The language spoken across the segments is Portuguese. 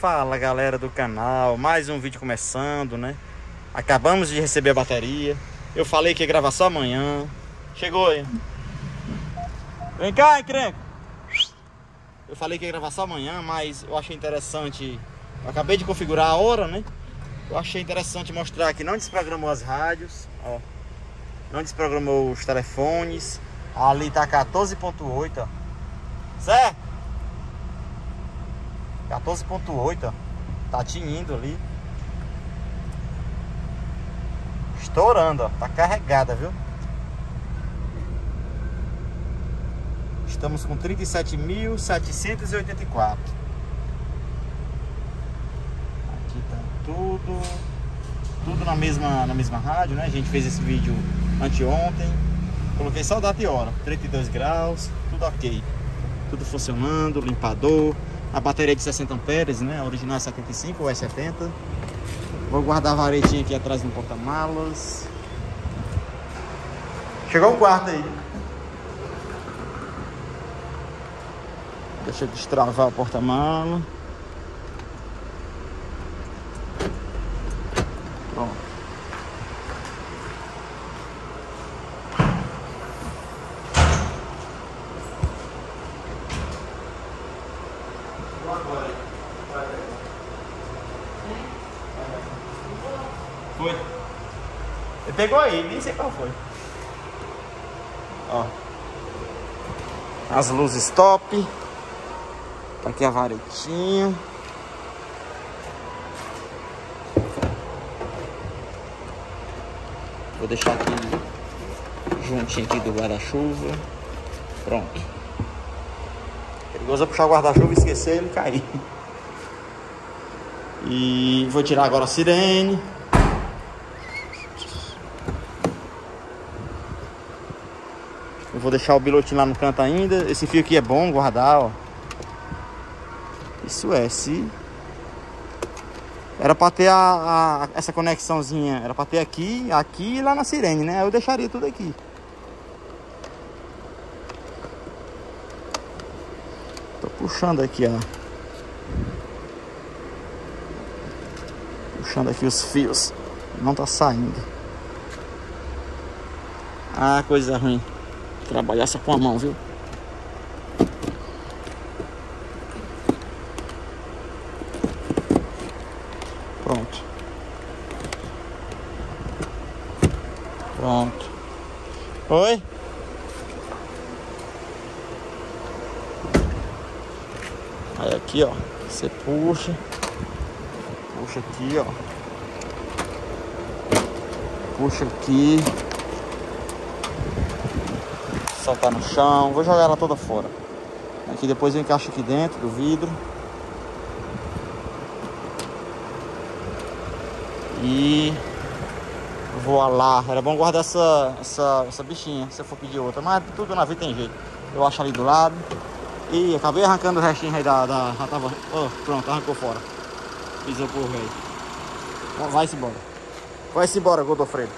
Fala galera do canal, mais um vídeo começando, né? Acabamos de receber a bateria. Eu falei que ia gravar só amanhã. Chegou aí. Vem cá, encrenca. Eu falei que ia gravar só amanhã, mas eu achei interessante. Eu acabei de configurar a hora, né? Eu achei interessante mostrar que não desprogramou as rádios, ó. Não desprogramou os telefones. Ali tá 14.8, ó. Certo? 14.8, ó. Tá tinindo ali. Estourando, ó. Tá carregada, viu? Estamos com 37.784. Aqui tá tudo. Tudo na mesma, na mesma rádio, né? A gente fez esse vídeo anteontem. Coloquei só data e hora. 32 graus, tudo ok. Tudo funcionando, limpador. A bateria é de 60 amperes, né? A original é 75 ou é 70. Vou guardar a varetinha aqui atrás no porta-malas. Chegou o quarto aí. Deixa eu destravar o porta-mala. Foi. Ele pegou aí, nem sei qual foi. Ó. As luzes top. Tá aqui a varetinha. Vou deixar aqui juntinho aqui do guarda-chuva. Pronto. Perigoso é puxar o guarda-chuva e esquecer ele cair. E vou tirar agora a sirene. Vou deixar o bilotinho lá no canto ainda. Esse fio aqui é bom guardar, ó. Isso é, se... Era pra ter a, a, essa conexãozinha, era pra ter aqui, aqui e lá na sirene, né? Eu deixaria tudo aqui. Tô puxando aqui, ó. Puxando aqui os fios. Não tá saindo. Ah, coisa ruim. Trabalhar só com a mão, viu? Pronto. Pronto. Oi? Aí aqui, ó. Você puxa. Puxa aqui, ó. Puxa aqui. Soltar no chão. Vou jogar ela toda fora. Aqui depois eu encaixo aqui dentro do vidro. E vou lá. Era bom guardar essa, essa, essa bichinha, se eu for pedir outra. Mas tudo na vida tem jeito. Eu acho ali do lado. E acabei arrancando o restinho aí da. da já tava. Oh, pronto, arrancou fora. Pisou por velho. Vai-se embora. Vai-se embora, Godofredo.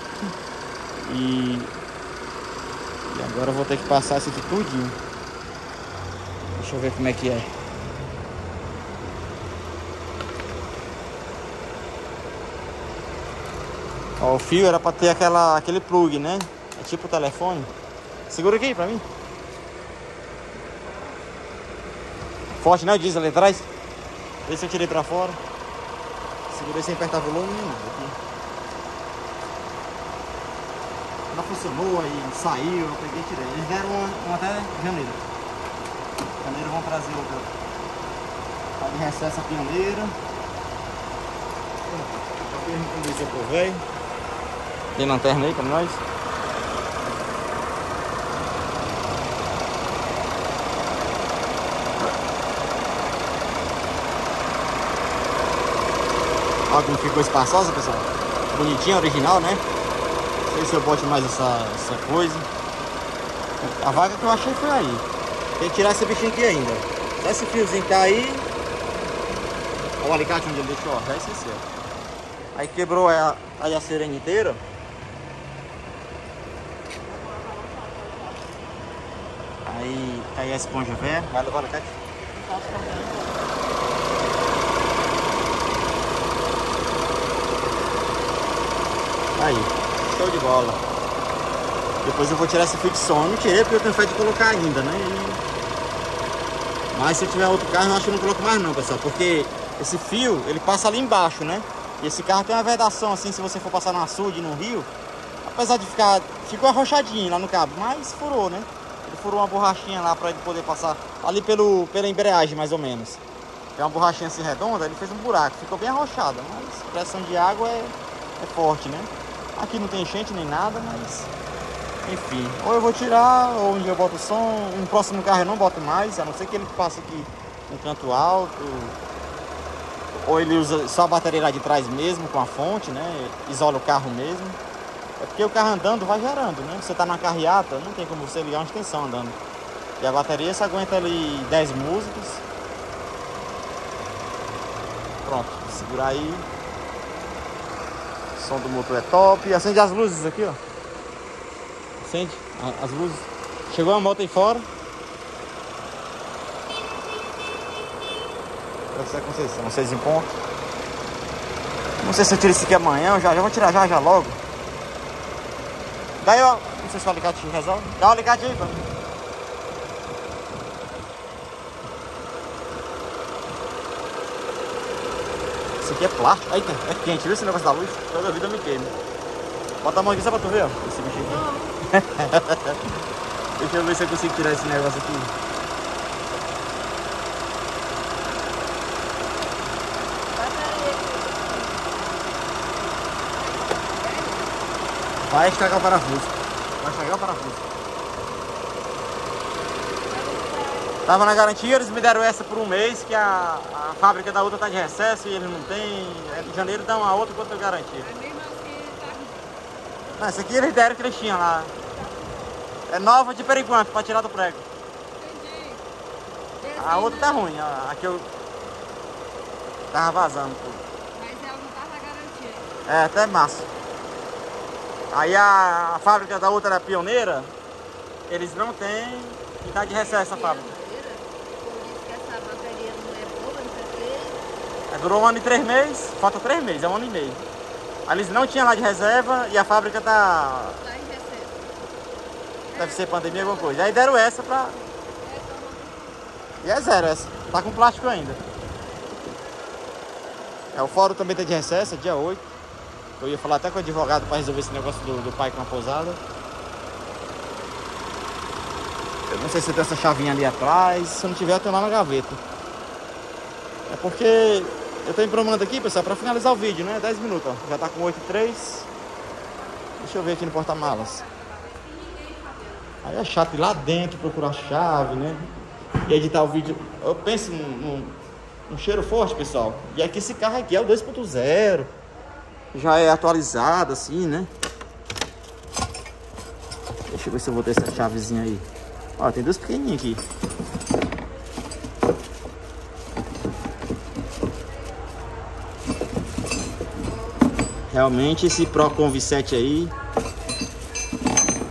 e. E agora eu vou ter que passar isso aqui tudinho. Deixa eu ver como é que é. Ó, o fio era pra ter aquela, aquele plug, né? É tipo o telefone. Segura aqui pra mim. Forte, né? O diesel ali atrás. Se eu tirei pra fora. Segurei sem apertar volume nada aqui. Não funcionou, aí saiu, eu peguei e tirei. Eles deram uma, uma até janeiro. Janeiro vão trazer outra. Tá de recesso a pioneira. Tem lanterna aí pra nós? Olha como ficou espaçosa, pessoal. Bonitinha, original, né? ver se eu boto mais essa, essa coisa. A vaga que eu achei foi aí. Tem que tirar esse bichinho aqui ainda. Só esse fiozinho que tá aí. Olha o alicate onde ele deixou, ó. Já esqueceu. Aí quebrou a, aí a sirene inteira. Aí tá aí a esponja velha. Vai levar o alicate? Aí show de bola. Depois eu vou tirar esse fio de som. Eu não tirei porque eu tenho fé de colocar ainda, né? Mas se tiver outro carro, eu acho que não coloco mais não, pessoal. Porque esse fio, ele passa ali embaixo, né? E esse carro tem uma vedação assim, se você for passar no açude, no rio. Apesar de ficar... Ficou arrochadinho lá no cabo, mas furou, né? Ele furou uma borrachinha lá pra ele poder passar ali pelo, pela embreagem, mais ou menos. Tem uma borrachinha assim redonda, ele fez um buraco. Ficou bem arrochada, mas pressão de água é, é forte, né? Aqui não tem enchente nem nada, mas... Enfim, ou eu vou tirar, ou um dia eu boto o som. Um próximo carro eu não boto mais, a não ser que ele passe aqui no canto alto. Ou ele usa só a bateria lá de trás mesmo, com a fonte, né? Isola o carro mesmo. É porque o carro andando vai gerando, né? Você tá na carreata, não tem como você ligar uma extensão andando. E a bateria você aguenta ali 10 músicas. Pronto, segurar aí. Som do motor é top. Acende as luzes aqui, ó. Acende as luzes. Chegou a moto aí fora. Com vocês, são seis em ponto. Não sei se eu tiro isso aqui amanhã, já, já vou tirar já, já logo. Daí, ó, não sei se o alicate resolve. Dá o alicate aí, mano. Isso aqui é plástico. Eita, é quente, viu esse negócio da luz? Toda vida me queima. Bota a mão aqui só pra tu ver, ó. Esse bichinho aqui. Deixa eu ver se eu consigo tirar esse negócio aqui. Vai estragar o parafuso. Vai estragar o parafuso. Tava na garantia, eles me deram essa por um mês, que a, a fábrica da outra tá de recesso e eles não tem. É de janeiro dá uma outra com outra garantia. Não, essa aqui eles deram que eles tinham lá. É nova de per enquanto, pra tirar do prego. Entendi. A outra tá ruim, a, a que eu tava vazando tudo. Mas ela não tá na garantia. É, até março. Aí a, a fábrica da outra era pioneira, eles não têm e tá de recesso a fábrica. Mentira. Por isso que essa bateria não é boa, não sei o quê. É, durou um ano e três meses, falta três meses, é um ano e meio. Aí eles não tinham lá de reserva e a fábrica tá. Tá em recesso. Deve ser pandemia alguma coisa. Aí deram essa pra. E é zero essa. Tá com plástico ainda. É, o fórum também tá de recesso, é dia 8. Eu ia falar até com o advogado para resolver esse negócio do, do pai com a pousada. Eu não sei se tem essa chavinha ali atrás. Se não tiver, eu tenho lá na gaveta. É porque eu tô embromando aqui, pessoal, para finalizar o vídeo, né? 10 minutos, ó. Já tá com 8 e 3. Deixa eu ver aqui no porta-malas. Aí é chato ir lá dentro procurar a chave, né? E editar o vídeo. Eu penso num, num, num cheiro forte, pessoal. E é que esse carro aqui é o 2.0 já é atualizado assim, né? Deixa eu ver se eu vou ter essa chavezinha aí. Ó, tem duas pequenininhas aqui. Realmente esse Procon 7 aí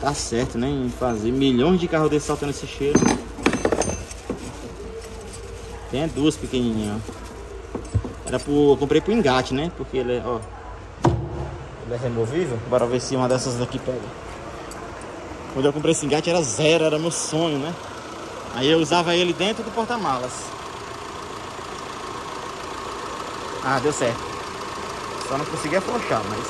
tá certo, né? Em fazer milhões de carros desse saltando esse cheiro. Tem duas pequenininhas, ó. Era pro, eu comprei pro engate, né? Porque ele é, ó, ele é removível. Bora ver se uma dessas daqui pega. Quando eu comprei esse engate era zero, era meu sonho, né? Aí eu usava ele dentro do porta-malas. Ah, deu certo. Só não consegui afrouxar, mas...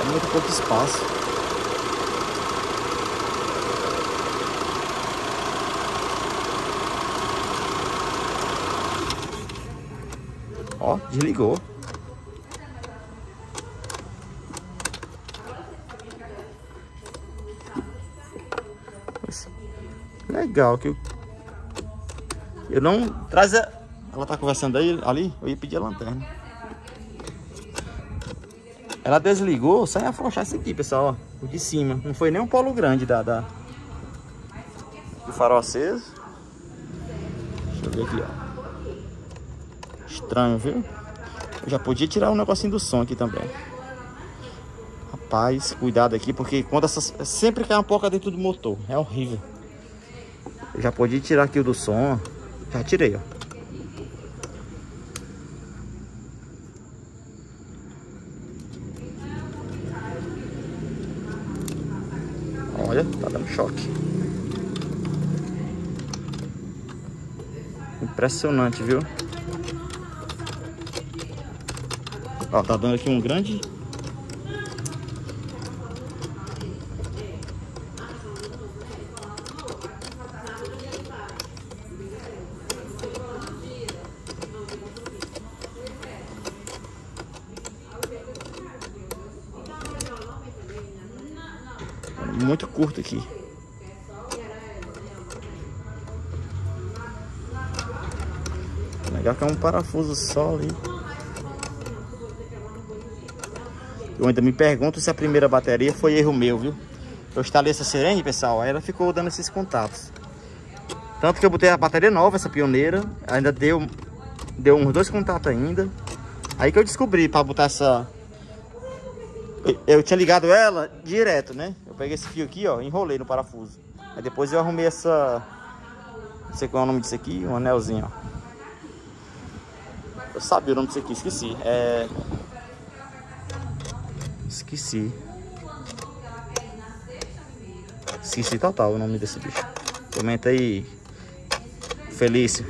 É muito pouco espaço. Ó, desligou. Legal que eu... eu não traz a... ela tá conversando aí ali, eu ia pedir a lanterna. Ela desligou sem afrouxar isso aqui, pessoal, ó, o de cima. Não foi nem um polo grande da, da... do farol aceso. Deixa eu ver aqui, ó. Estranho, viu? Eu já podia tirar um negocinho do som aqui também. Rapaz, cuidado aqui, porque quando essas... Sempre cai uma porca dentro do motor. É horrível. Já podia tirar aqui o do som. Já tirei, ó. Olha, tá dando choque. Impressionante, viu? Ó, tá dando aqui um grande muito curto aqui. Legal que é um parafuso só ali. Eu ainda me pergunto se a primeira bateria foi erro meu, viu? Eu instalei essa sirene, pessoal, aí ela ficou dando esses contatos. Tanto que eu botei a bateria nova, essa pioneira, ainda deu, deu uns dois contatos ainda. Aí que eu descobri para botar essa... Eu tinha ligado ela direto, né? peguei esse fio aqui, ó, enrolei no parafuso. Aí depois eu arrumei essa... Não sei qual é o nome disso aqui, um anelzinho, ó. Eu sabia o nome disso aqui, esqueci. É... Esqueci. Esqueci total o nome desse bicho. Comenta aí, Felício.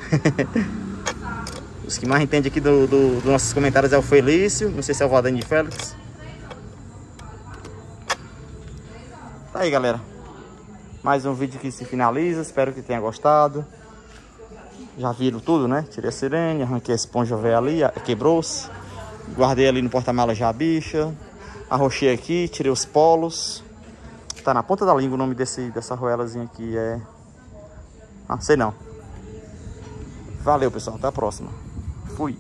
Os que mais entendem aqui dos do, do nossos comentários é o Felício. Não sei se é o Valdemir Félix. Tá aí, galera. Mais um vídeo que se finaliza. Espero que tenha gostado. Já viram tudo, né? Tirei a sirene, arranquei a esponja velha ali, quebrou-se. Guardei ali no porta-mala já a bicha. Arrochei aqui, tirei os polos. Tá na ponta da língua o nome desse, dessa roelazinha aqui. É... Ah, sei não. Valeu, pessoal. Até a próxima. Fui.